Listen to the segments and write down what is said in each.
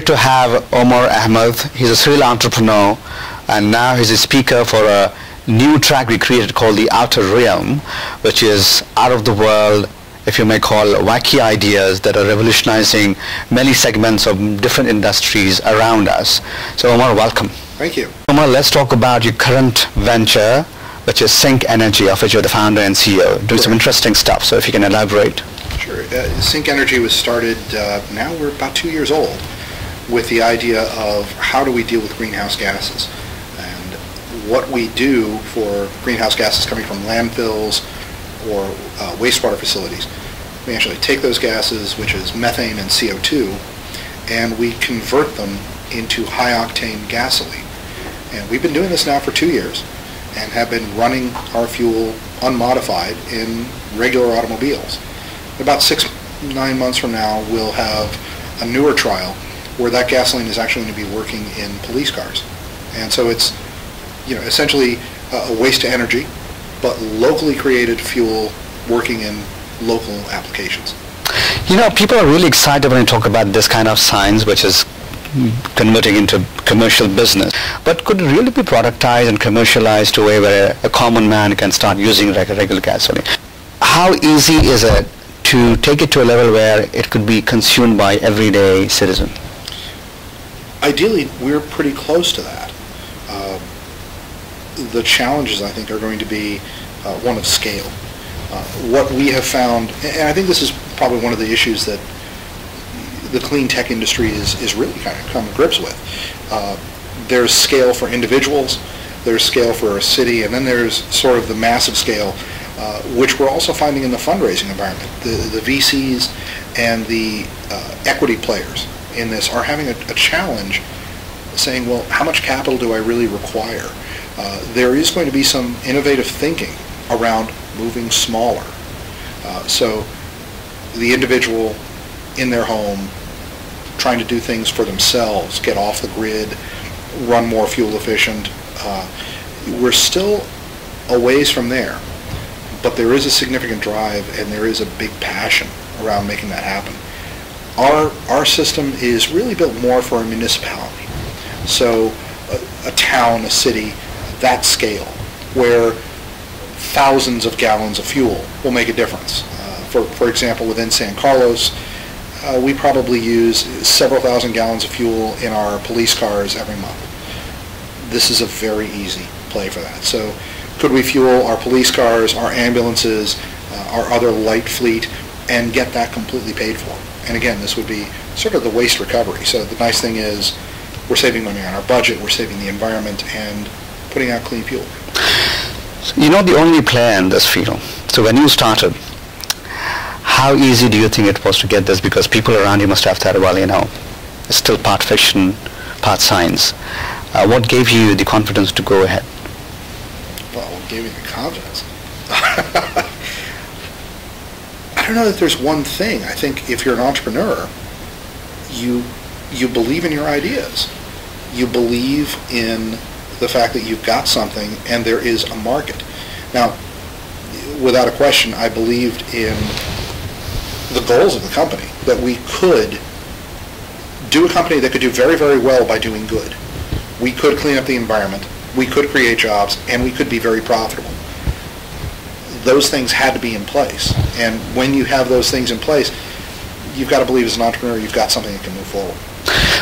Great to have Omar Ahmad. He's a serial entrepreneur and now he's a speaker for a new track we created called The Outer Realm, which is out of the world, if you may call, wacky ideas that are revolutionizing many segments of different industries around us. So Omar, welcome. Thank you. Omar, let's talk about your current venture, which is SynCH Energy, of which you're the founder and CEO, doing some interesting stuff. So if you can elaborate. Sure. Uh, SynCH Energy was started, uh, now we're about two years old, with the idea of how do we deal with greenhouse gases. And what we do for greenhouse gases coming from landfills or uh, wastewater facilities. We actually take those gases, which is methane and CO2, and we convert them into high-octane gasoline. And we've been doing this now for two years and have been running our fuel unmodified in regular automobiles. About six, nine months from now, we'll have a newer trial where that gasoline is actually going to be working in police cars. And so it's, you know, essentially a waste to energy, but locally created fuel working in local applications. You know, people are really excited when you talk about this kind of science, which is converting into commercial business. But could it really be productized and commercialized to a way where a, common man can start using regular gasoline? How easy is it to take it to a level where it could be consumed by everyday citizen? Ideally, we're pretty close to that. Uh, the challenges, I think, are going to be uh, one of scale. Uh, what we have found, and I think this is probably one of the issues that the clean tech industry is, is really kind of come to grips with. Uh, there's scale for individuals, there's scale for a city, and then there's sort of the massive scale uh, which we're also finding in the fundraising environment. The, the VCs and the uh, equity players in this are having a, a, challenge saying, well, how much capital do I really require? Uh, there is going to be some innovative thinking around moving smaller. Uh, so the individual in their home trying to do things for themselves, get off the grid, run more fuel efficient. Uh, we're still a ways from there but there is a significant drive and there is a big passion around making that happen. Our, our system is really built more for a municipality. So a, a town, a city, that scale, where thousands of gallons of fuel will make a difference. Uh, for, for example, within San Carlos, uh, we probably use several thousand gallons of fuel in our police cars every month. This is a very easy play for that. So could we fuel our police cars, our ambulances, uh, our other light fleet, and get that completely paid for? And again, this would be sort of the waste recovery. So the nice thing is we're saving money on our budget, we're saving the environment, and putting out clean fuel. So you're not the only player in this field. So when you started, how easy do you think it was to get this? Because people around you must have thought, well, you know, it's still part fiction, part science. Uh, what gave you the confidence to go ahead? What gave me the confidence. I don't know that there's one thing. I think if you're an entrepreneur, you you believe in your ideas. You believe in the fact that you've got something and there is a market. Now, without a question, I believed in the goals of the company, that we could do a company that could do very, very well by doing good. We could clean up the environment we could create jobs, and we could be very profitable. Those things had to be in place. And when you have those things in place, you've got to believe as an entrepreneur you've got something that can move forward.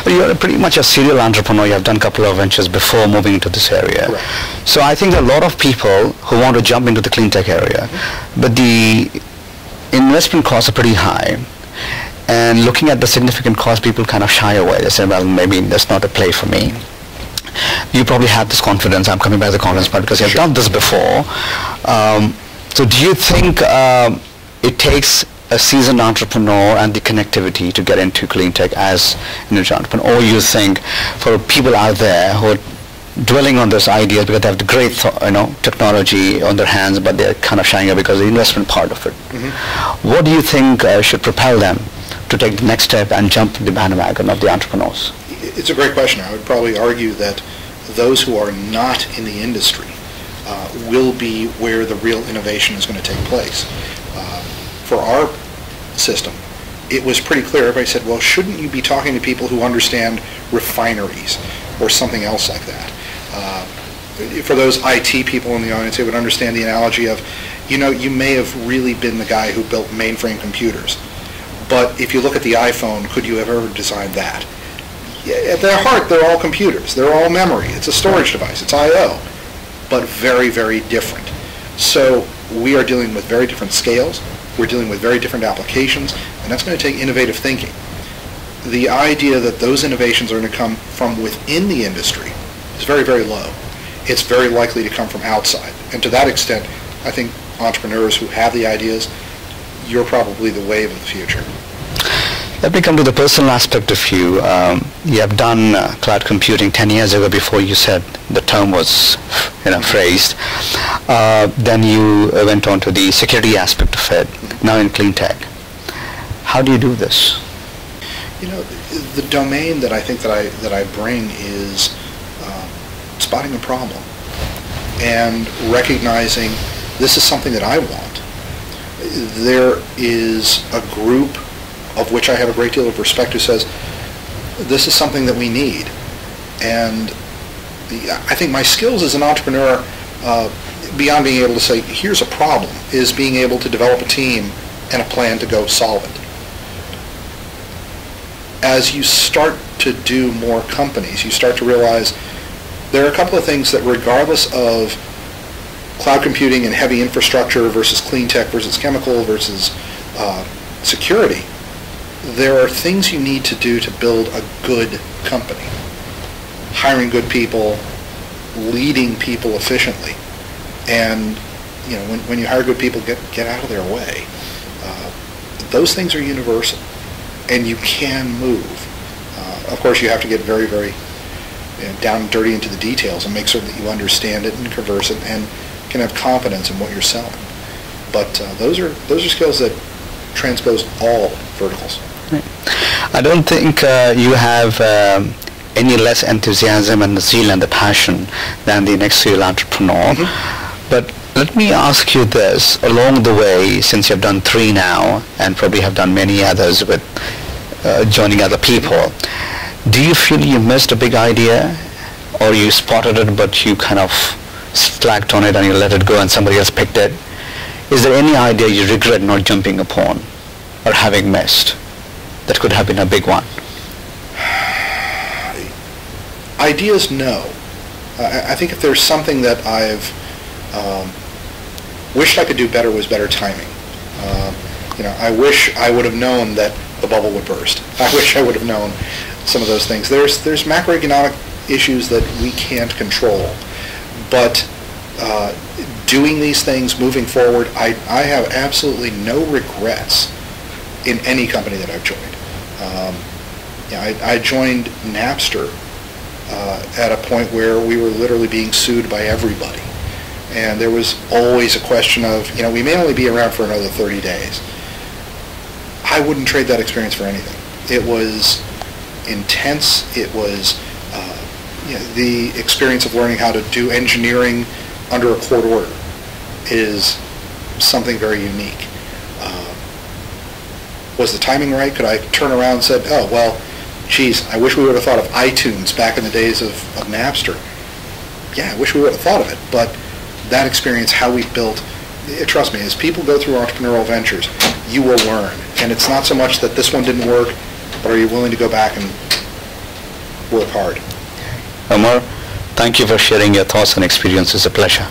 Well, you're pretty much a serial entrepreneur. You have done a couple of ventures before moving into this area. Correct. So I think a lot of people who want to jump into the clean tech area, mm-hmm. but the investment costs are pretty high. And looking at the significant cost, people kind of shy away. They say, well, maybe that's not a play for me you probably have this confidence. I'm coming back to the confidence part because you've sure. done this before. Um, so do you think um, it takes a seasoned entrepreneur and the connectivity to get into clean tech as an entrepreneur, or you think for people out there who are dwelling on this idea because they have the great th- you know technology on their hands, but they're kind of shying away because of the investment part of it. Mm-hmm. What do you think uh, should propel them to take the next step and jump the bandwagon of the entrepreneurs? It's a great question. I would probably argue that those who are not in the industry uh, will be where the real innovation is going to take place. Uh, for our system, it was pretty clear. Everybody said, well, shouldn't you be talking to people who understand refineries or something else like that? Uh, for those IT people in the audience, they would understand the analogy of, you know, you may have really been the guy who built mainframe computers, but if you look at the iPhone, could you have ever designed that? At their heart, they're all computers. They're all memory. It's a storage device. It's I/O, but very, very different. So we are dealing with very different scales. We're dealing with very different applications, and that's going to take innovative thinking. The idea that those innovations are going to come from within the industry is very, very low. It's very likely to come from outside. And to that extent, I think entrepreneurs who have the ideas, you're probably the wave of the future. Let me come to the personal aspect of you. Um, you have done uh, cloud computing 10 years ago before you said the term was, you know, phrased. Uh, then you uh, went on to the security aspect of it, now in clean tech. How do you do this? You know, the domain that I think that I, that I bring is um, spotting a problem and recognizing this is something that I want. There is a group of which I have a great deal of respect who says, this is something that we need. And the, I think my skills as an entrepreneur, uh, beyond being able to say, here's a problem, is being able to develop a team and a plan to go solve it. As you start to do more companies, you start to realize there are a couple of things that regardless of cloud computing and heavy infrastructure versus clean tech versus chemical versus uh, security, there are things you need to do to build a good company. Hiring good people, leading people efficiently. And, you know, when, when you hire good people, get, get out of their way. Uh, those things are universal. And you can move. Uh, of course, you have to get very, very you know, down and dirty into the details and make certain that you understand it and converse it and can have confidence in what you're selling. But uh, those are those are skills that transpose all verticals. I don't think uh, you have um, any less enthusiasm and zeal and the passion than the next serial entrepreneur. Mm-hmm. But let me ask you this, along the way, since you've done three now, and probably have done many others with uh, joining other people, do you feel you missed a big idea, or you spotted it but you kind of slacked on it and you let it go and somebody else picked it? Is there any idea you regret not jumping upon or having missed? That could have been a big one? Ideas, no. I, I think if there's something that I've um, wished I could do better was better timing. Um, you know, I wish I would have known that the bubble would burst. I wish I would have known some of those things. There's there's macroeconomic issues that we can't control, but uh, doing these things, moving forward, I, I have absolutely no regrets in any company that I've joined. Um, I, I joined Napster uh, at a point where we were literally being sued by everybody. And there was always a question of, you know, we may only be around for another 30 days. I wouldn't trade that experience for anything. It was intense. It was uh, you know, the experience of learning how to do engineering under a court order is something very unique. Was the timing right? Could I turn around and said, oh, well, geez, I wish we would have thought of iTunes back in the days of, of Napster. Yeah, I wish we would have thought of it. But that experience, how we built, it, trust me, as people go through entrepreneurial ventures, you will learn. And it's not so much that this one didn't work, but are you willing to go back and work hard? Omar, thank you for sharing your thoughts and experiences. It's a pleasure.